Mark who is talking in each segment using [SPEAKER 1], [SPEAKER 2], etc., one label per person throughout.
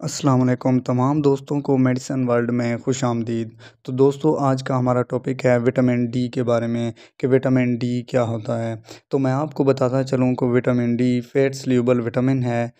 [SPEAKER 1] वालेकुम तमाम दोस्तों को मेडिसन वर्ल्ड में खुश आमदीद। तो दोस्तों, आज का हमारा टॉपिक है विटामिन डी के बारे में कि विटामिन डी क्या होता है। तो मैं आपको बताता चलूँ कि vitamin D fat soluble vitamin है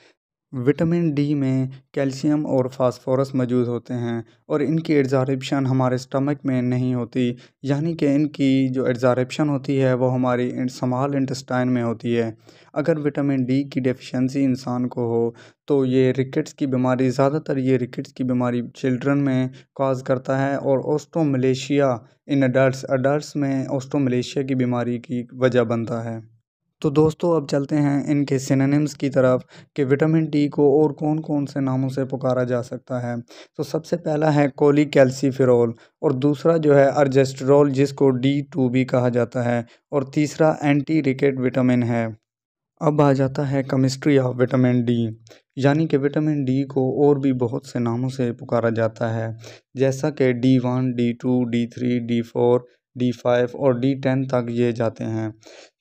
[SPEAKER 1] विटामिन डी में कैल्शियम और फास्फोरस मौजूद होते हैं और इनकी एग्जारेप्शन हमारे स्टमक में नहीं होती, यानी कि इनकी जो एग्जारेप्शन होती है वो हमारी समाल इंटेस्टाइन में होती है। अगर विटामिन डी की डेफिशिएंसी इंसान को हो तो ये रिकेट्स की बीमारी, ज़्यादातर ये रिकेट्स की बीमारी चिल्ड्रन में काज करता है और ओस्टोमलेशिया इन अडल्ट अडल्ट में ओस्टोमलेशिया की बीमारी की वजह बनता है। तो दोस्तों, अब चलते हैं इनके सिनोनिम्स की तरफ़ कि विटामिन डी को और कौन कौन से नामों से पुकारा जा सकता है। तो सबसे पहला है कोली कैल्सीफेरोल और दूसरा जो है अर्जेस्ट्रोल जिसको डी टू भी कहा जाता है और तीसरा एंटी रिकेट विटामिन है। अब आ जाता है केमिस्ट्री ऑफ़ विटामिन डी यानी कि विटामिन डी को और भी बहुत से नामों से पुकारा जाता है, जैसा कि D one D two D three D four D five और डी टेन तक ये जाते हैं।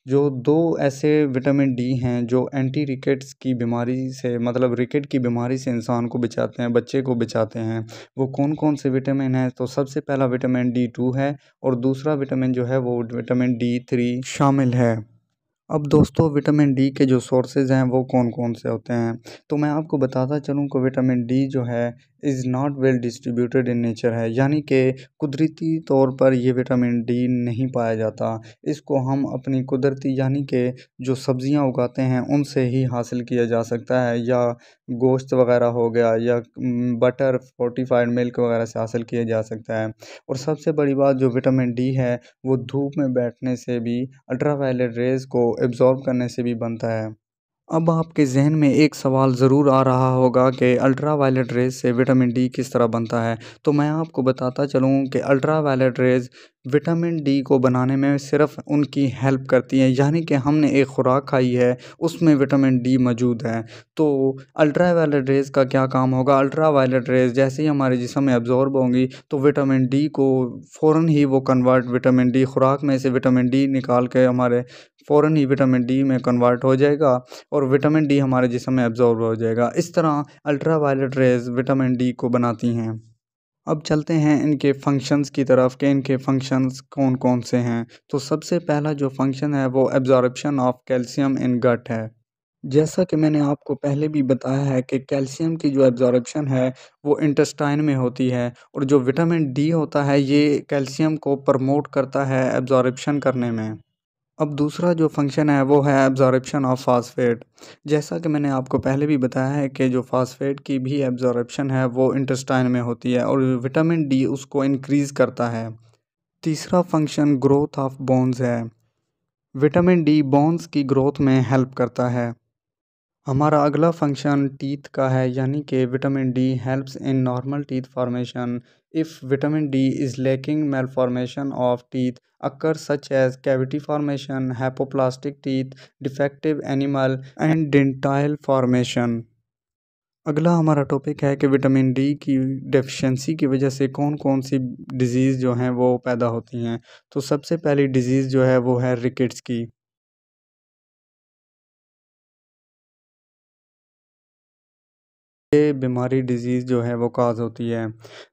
[SPEAKER 1] जो दो ऐसे विटामिन डी हैं जो एंटी रिकेट्स की बीमारी से मतलब रिकेट की बीमारी से इंसान को बचाते हैं, बच्चे को बचाते हैं। वो कौन कौन से विटामिन हैं? तो सबसे पहला विटामिन डी टू है और दूसरा विटामिन जो है वो विटामिन डी थ्री शामिल है। अब दोस्तों, विटामिन डी के जो सोर्सेज हैं, वो कौन कौन से होते हैं? तो मैं आपको बताता चलूँ कि विटामिन डी जो है is not well distributed in nature है। यानी कि कुदरती तौर पर ये विटामिन डी नहीं पाया जाता। इसको हम अपनी कुदरती, यानी कि जो सब्ज़ियाँ उगाते हैं, उनसे ही हासिल किया जा सकता है। या गोश्त वगैरह हो गया, या बटर फोर्टिफाइड मिल्क वगैरह से हासिल किया जा सकता है। और सबसे बड़ी बात जो विटामिन डी है, वो धूप में बैठने से भी अल्ट्रावायलेट रेज़ को एब्ज़ॉर्ब करने से भी बनता है। अब आपके जहन में एक सवाल ज़रूर आ रहा होगा कि अल्ट्रा वायलेट रेज़ से विटामिन डी किस तरह बनता है? तो मैं आपको बताता चलूँ कि ultra violet rays vitamin D को बनाने में सिर्फ़ उनकी हेल्प करती हैं, यानी कि हमने एक ख़ुराक खाई है, उसमें विटामिन डी मौजूद है। तो अल्ट्रा वायलेट रेज़ का क्या काम होगा? अल्ट्रा वायलेट रेज़ जैसे ही हमारे जिसम में एब्जॉर्ब होंगी तो विटामिन डी को फ़ौर ही वो कन्वर्ट विटामिन डी खुराक में से विटामिन डी निकाल के हमारे फ़ौर ही विटामिन डी में कन्वर्ट हो जाएगा और विटामिन डी हमारे जिसम में एब्जॉर्ब हो जाएगा। इस तरह ultra violet rays vitamin D को बनाती हैं। अब चलते हैं इनके फ़ंक्शंस की तरफ़ कि इनके फ़ंक्शंस कौन कौन से हैं। तो सबसे पहला जो फ़ंक्शन है वो absorption of calcium in gut है। जैसा कि मैंने आपको पहले भी बताया है कि कैल्शियम की जो एब्जॉर्बशन है वो इंटेस्टाइन में होती है और जो विटामिन डी होता है ये कैल्शियम को प्रमोट करता है एब्जॉर्बशन करने में। अब दूसरा जो फ़ंक्शन है, वो है एब्जॉर्प्शन ऑफ़ फास्फेट जैसा कि मैंने आपको पहले भी बताया है कि जो फास्फेट की भी एब्जॉर्प्शन है, वो इंटेस्टाइन में होती है और विटामिन डी उसको इनक्रीज़ करता है. तीसरा फ़ंक्शन ग्रोथ ऑफ़ बोन्स है. विटामिन डी बोन्स की ग्रोथ में हेल्प करता है. हमारा अगला फ़ंक्शन टीथ का है, यानी कि vitamin D helps in normal teeth formation if vitamin D is lacking malformation of teeth occur such as cavity formation hypoplastic teeth defective enamel and dentine formation अगला हमारा टॉपिक है कि विटामिन डी की deficiency की वजह से कौन कौन सी डिज़ीज़ जो हैं वो पैदा होती हैं। तो सबसे पहली डिज़ीज़ जो है वो है रिकेट्स की। ये बीमारी डिज़ीज़ जो है वो काज़ होती है।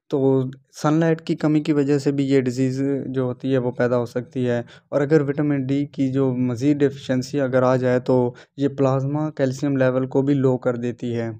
[SPEAKER 1] तो सनलाइट की कमी की वजह से भी ये डिज़ीज़ जो होती है वो पैदा हो सकती है। और अगर विटामिन डी की जो मज़ीद डिफिशेंसी अगर आ जाए तो ये प्लाज्मा कैल्शियम लेवल को भी लो कर देती है।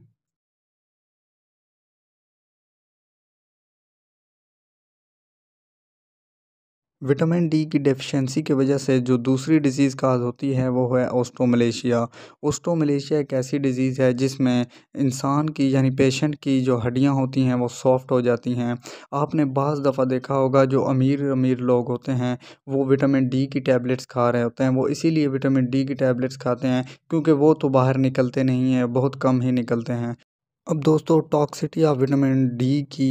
[SPEAKER 1] विटामिन डी की डेफिशिएंसी की वजह से जो दूसरी डिज़ीज़ काज होती है, वो है ओस्टोमलेशिया। ओस्टोमलेशिया एक ऐसी डिज़ीज़ है जिसमें इंसान की, यानी पेशेंट की जो हड्डियाँ होती हैं, वो सॉफ्ट हो जाती हैं। आपने बाज़ दफ़ा देखा होगा, जो अमीर अमीर लोग होते हैं, वो विटामिन डी की टैबलेट्स खा रहे होते हैं। वो इसीलिए विटामिन डी की टैबलेट्स खाते हैं, क्योंकि वो तो बाहर निकलते नहीं हैं, बहुत कम ही निकलते हैं। अब दोस्तों टॉक्सिटी ऑफ़ विटामिन डी की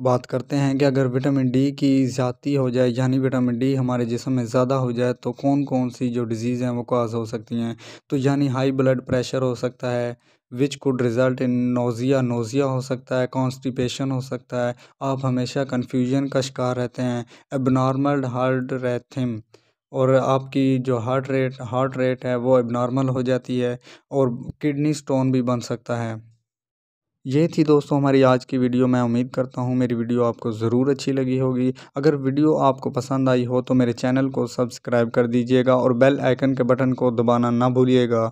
[SPEAKER 1] बात करते हैं कि अगर विटामिन डी की ज़्यादा हो जाए यानी विटामिन डी हमारे जिसम में ज़्यादा हो जाए तो कौन कौन सी जो डिज़ीज़ हैं वो काज हो सकती हैं? तो यानी हाई ब्लड प्रेशर हो सकता है which could result in nausea nausea हो सकता है कॉन्स्टिपेशन हो सकता है। आप हमेशा कन्फ्यूज़न का शिकार रहते हैं एबनॉर्मल हार्ट रेथिम और आपकी जो हार्ट रेट हार्ट रेट है वो एबनॉर्मल हो जाती है, और किडनी स्टोन भी बन सकता है। ये थी दोस्तों हमारी आज की वीडियो। मैं उम्मीद करता हूँ मेरी वीडियो आपको ज़रूर अच्छी लगी होगी। अगर वीडियो आपको पसंद आई हो तो मेरे चैनल को सब्सक्राइब कर दीजिएगा और बेल आइकन के बटन को दबाना ना भूलिएगा।